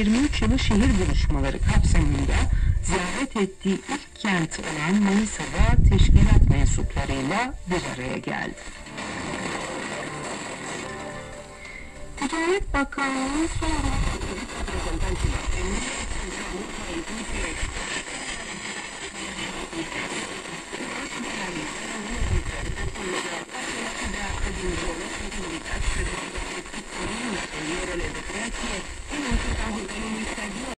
2023 yılı şehir buluşmaları kapsamında ziyaret ettiği ilk kent olan Manisa'da teşkilat mensuplarıyla bir araya geldi. Ticaret Bakanlığı'nın son ごめんなさい。